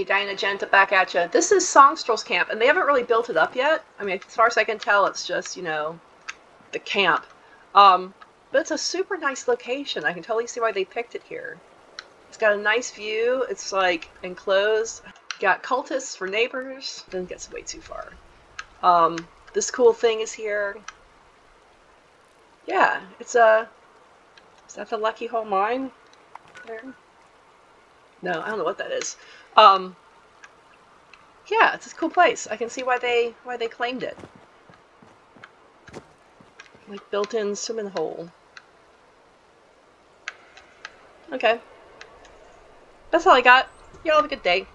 Dianagenta back at you. This is Songstrel's camp, and they haven't really built it up yet. I mean, as far as I can tell, it's just, you know, the camp. Um, but it's a super nice location. I can totally see why they picked it here. It's got a nice view. It's, like, enclosed. Got cultists for neighbors. Then gets way too far. Um, this cool thing is here. Yeah, it's a... Is that the Lucky Hole Mine? There? No, I don't know what that is. Um, yeah, it's a cool place. I can see why they why they claimed it. Like built-in swimming hole. Okay. That's all I got. Y'all have a good day.